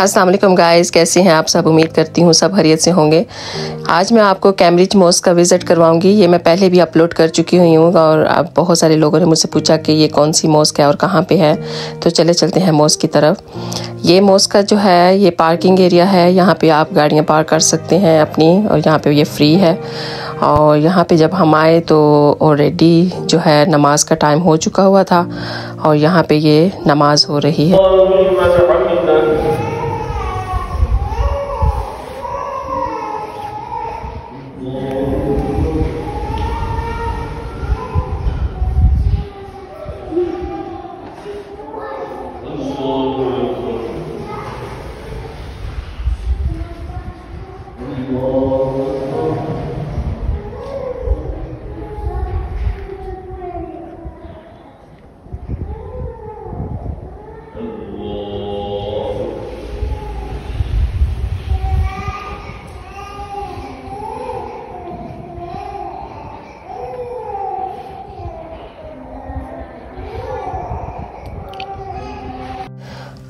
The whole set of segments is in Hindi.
अस्सलाम वालेकुम गाइस कैसे हैं आप सब? उम्मीद करती हूँ सब हरियत से होंगे। आज मैं आपको कैम्ब्रिज मॉस्क का विज़िट करवाऊँगी। ये मैं पहले भी अपलोड कर चुकी हुई हूँ और अब बहुत सारे लोगों ने मुझसे पूछा कि ये कौन सी मॉस्क है और कहाँ पे है। तो चले चलते हैं मॉस्क की तरफ़। ये मॉस्क का जो है, ये पार्किंग एरिया है। यहाँ पर आप गाड़ियाँ पार्क कर सकते हैं अपनी और यहाँ पर ये फ्री है। और यहाँ पर जब हम आए तो ऑलरेडी जो है नमाज़ का टाइम हो चुका हुआ था और यहाँ पर ये नमाज़ हो रही है।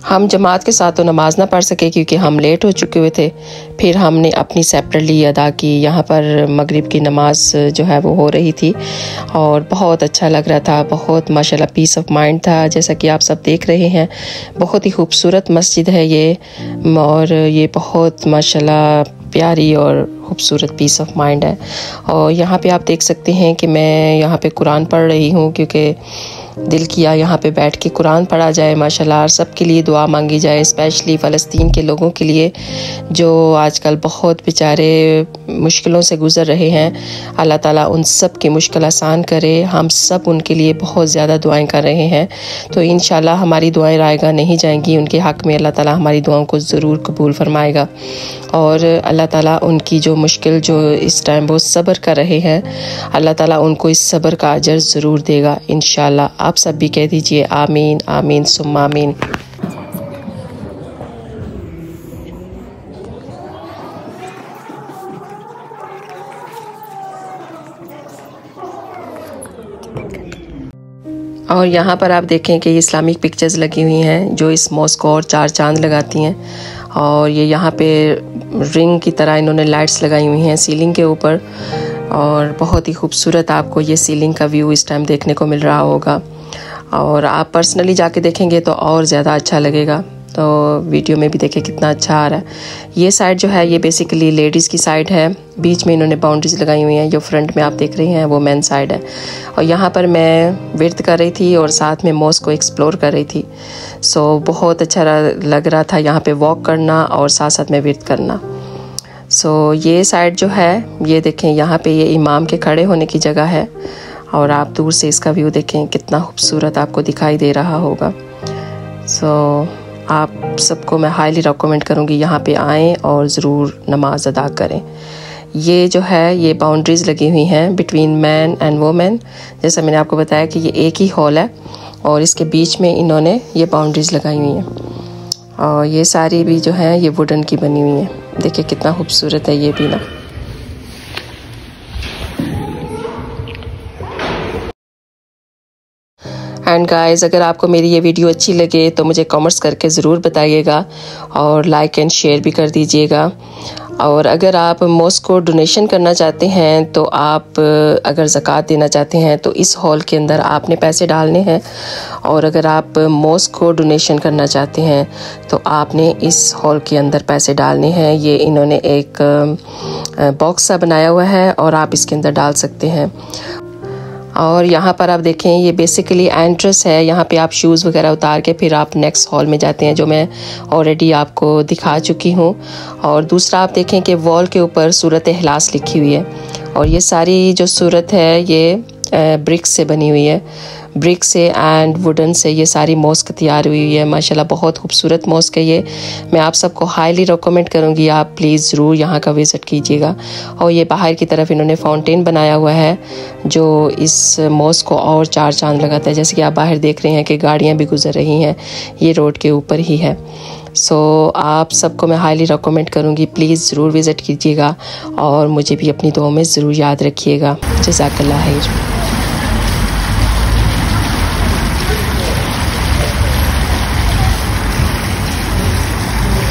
हम जमात के साथ तो नमाज़ ना पढ़ सके क्योंकि हम लेट हो चुके हुए थे। फिर हमने अपनी सेपरेटली अदा की। यहाँ पर मगरिब की नमाज़ जो है वो हो रही थी और बहुत अच्छा लग रहा था। बहुत माशाल्लाह पीस ऑफ़ माइंड था। जैसा कि आप सब देख रहे हैं, बहुत ही खूबसूरत मस्जिद है ये और ये बहुत माशाल्लाह प्यारी और खूबसूरत पीस ऑफ़ माइंड है। और यहाँ पे आप देख सकते हैं कि मैं यहाँ पे कुरान पढ़ रही हूँ क्योंकि दिल किया यहाँ पे बैठ के कुरान पढ़ा जाए, माशाल्लाह सब के लिए दुआ मांगी जाए स्पेशली फ़लस्तीन के लोगों के लिए, जो आजकल बहुत बेचारे मुश्किलों से गुज़र रहे हैं। अल्लाह ताला उन सब की मुश्किल आसान करे। हम सब उनके लिए बहुत ज़्यादा दुआएँ कर रहे हैं। तो इन हमारी दुआएँ रायगा नहीं जाएँगी। उनके हक़ में अल्लाह ताला हमारी दुआओं को ज़रूर कबूल फरमाएगा। और अल्लाह ताला उनकी जो मुश्किल जो इस टाइम वो सब्र कर रहे हैं, अल्लाह ताला उनको इस सब्र का अजर ज़रूर देगा। इन आप सब भी कह दीजिए, आमीन आमीन सुम आमीन। और यहाँ पर आप देखें कि इस्लामिक पिक्चर्स लगी हुई हैं, जो इस मॉस्क और चार चाँद लगाती हैं। और ये यहाँ पे रिंग की तरह इन्होंने लाइट्स लगाई हुई हैं सीलिंग के ऊपर। और बहुत ही खूबसूरत आपको ये सीलिंग का व्यू इस टाइम देखने को मिल रहा होगा। और आप पर्सनली जाके देखेंगे तो और ज़्यादा अच्छा लगेगा। तो वीडियो में भी देखें कितना अच्छा आ रहा है। ये साइड जो है ये बेसिकली लेडीज़ की साइड है। बीच में इन्होंने बाउंड्रीज लगाई हुई हैं जो फ्रंट में आप देख रही हैं वो मेन साइड है। और यहाँ पर मैं विर्त कर रही थी और साथ में मोस को एक्सप्लोर कर रही थी। सो बहुत अच्छा लग रहा था यहाँ पे वॉक करना और साथ साथ में विर्त करना। सो ये साइड जो है ये देखें यहाँ पे ये इमाम के खड़े होने की जगह है। और आप दूर से इसका व्यू देखें कितना खूबसूरत आपको दिखाई दे रहा होगा। सो so, आप सबको मैं हाईली रिकमेंड करूँगी यहाँ पे आएँ और ज़रूर नमाज़ अदा करें। ये जो है, ये बाउंड्रीज़ लगी हुई हैं बिटवीन मैन एंड वोमेन जैसा मैंने आपको बताया कि ये एक ही हॉल है और इसके बीच में इन्होंने ये बाउंड्रीज़ लगाई हुई हैं। और ये सारी भी जो हैं, ये वुडन की बनी हुई हैं। देखिए कितना खूबसूरत है ये भी ना। एंड गाइस अगर आपको मेरी ये वीडियो अच्छी लगे तो मुझे कमेंट्स करके ज़रूर बताइएगा और लाइक एंड शेयर भी कर दीजिएगा। और अगर आप मोस को डोनेशन करना चाहते हैं तो आप, अगर ज़क़़त देना चाहते हैं तो इस हॉल के अंदर आपने पैसे डालने हैं। और अगर आप मोस को डोनेशन करना चाहते हैं तो आपने इस हॉल के अंदर पैसे डालने हैं। ये इन्होंने एक बॉक्स सा बनाया हुआ है और आप इसके अंदर डाल सकते हैं। और यहाँ पर आप देखें, ये बेसिकली एंट्रेस है। यहाँ पे आप शूज़ वगैरह उतार के फिर आप नेक्स्ट हॉल में जाते हैं, जो मैं ऑलरेडी आपको दिखा चुकी हूँ। और दूसरा आप देखें कि वॉल के ऊपर सूरत अहलास लिखी हुई है। और ये सारी जो सूरत है, ये ब्रिक्स से बनी हुई है। ब्रिक से एंड वुडन से ये सारी मॉस्क तैयार हुई हुई है। माशाल्लाह, बहुत खूबसूरत मॉस्क है ये। मैं आप सबको हाईली रिकमेंड करूँगी, आप प्लीज़ ज़रूर यहाँ का विज़िट कीजिएगा। और ये बाहर की तरफ़ इन्होंने फाउंटेन बनाया हुआ है, जो इस मॉस्क को और चार चाँद लगाता है। जैसे कि आप बाहर देख रहे हैं कि गाड़ियाँ भी गुजर रही हैं, ये रोड के ऊपर ही है। सो so, आप सबको मैं हाईली रिकमेंड करूँगी। प्लीज़ ज़रूर विज़िट कीजिएगा और मुझे भी अपनी दुआ में ज़रूर याद रखिएगा। जजाकल्ला है